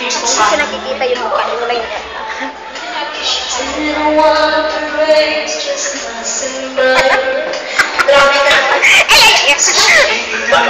Hindi ko nakikita yung mukha nyo lang yan. Grabe ka naman. Ay, ay, ay.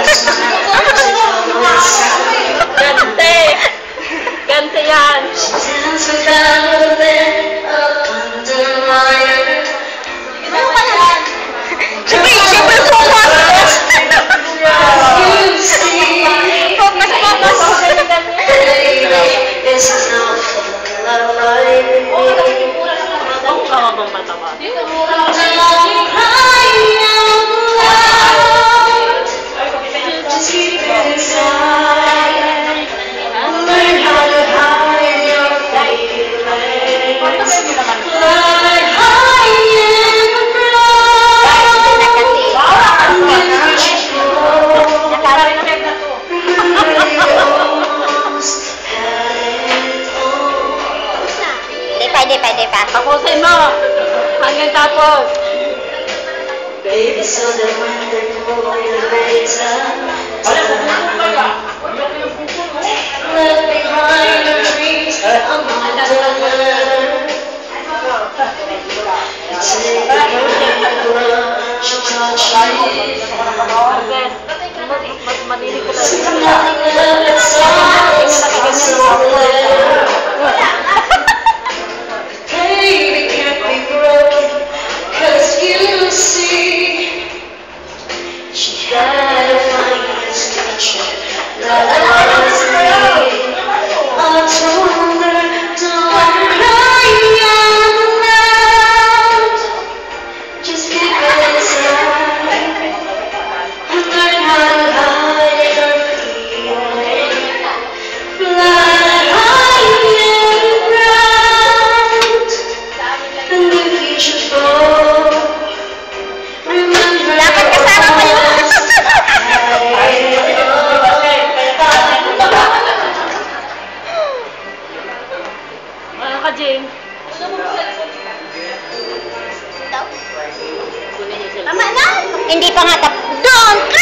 Kababang matawa. Tapos! Baby, so that when they pull you later, left behind the trees, I'm on the learn. Take the brush, touch me. Martes, mas, mas The Lord is great. Tama na! Hindi pa nga tap... Don't!